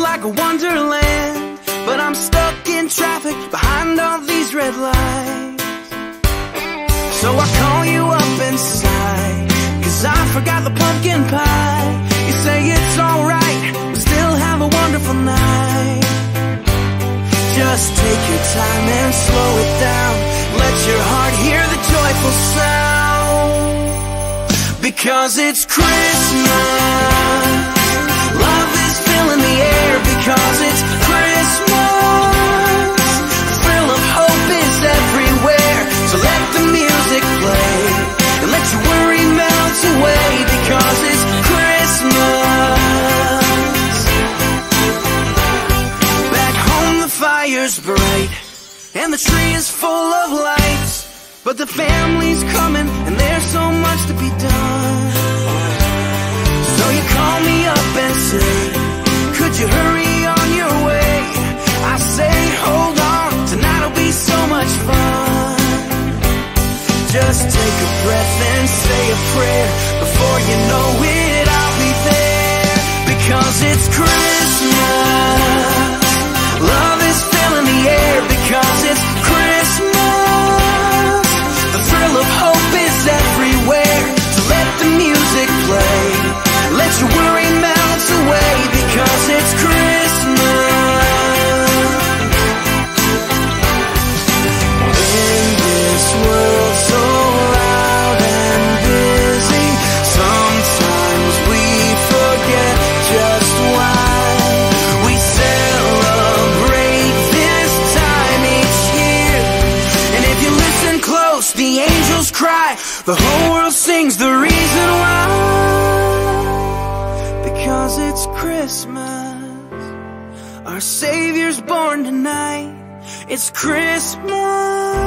like a wonderland. But I'm stuck in traffic behind all these red lights. So I call you up inside. Cause I forgot the pumpkin pie. You say it's alright. We still have a wonderful night. Because it's Christmas. Love is filling the air because it's Christmas. The thrill of hope is everywhere. So let the music play and let your worry melt away because it's Christmas. Back home the fire's bright and the tree is full of lights. But the family's coming and much fun. Just take a breath and say a prayer. Before you know it, I'll be there. Because it's Christmas. Cry, the whole world sings the reason why. Because it's Christmas, our Savior's born tonight. It's Christmas.